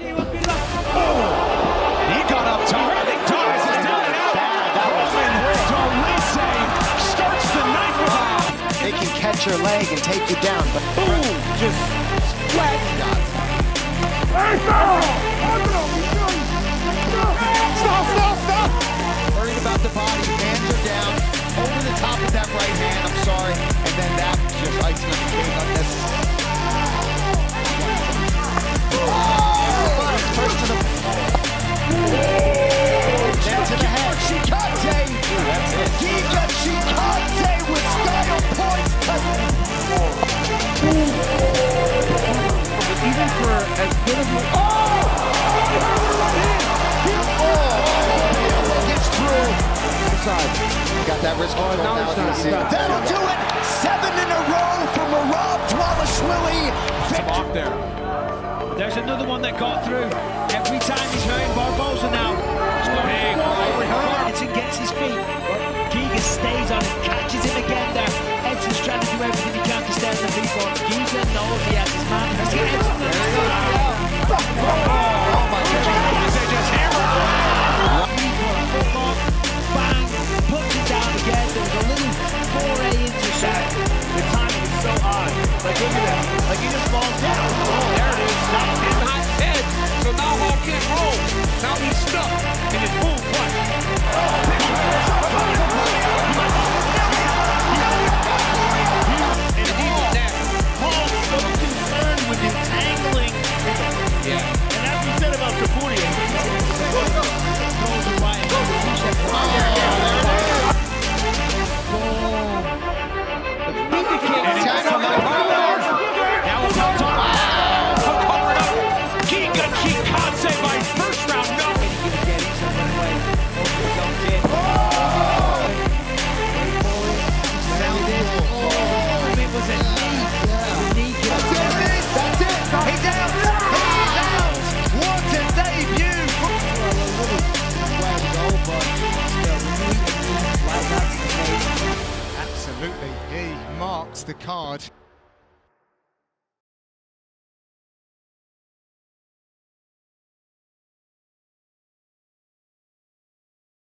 Oh, he got up top. Dies is down and out. Roman Dolidze starts the night with They can catch your leg and take you down, but boom, just flat. Even for as good of a Gets through. Inside. Got that wrist control oh, now now. it's not. It's gonna see it. That'll do it. Seven in a row for Merab Dvalishvili. Off there. There's another one that got through. Every time he's hurting Barboza now. He's going Big forward. Edson gets his feet. Giga stays on him, catches him again there. Edson's trying to do everything he can to stay on the feet, but Giga knows he has his man. Now Hall can't roll. The card.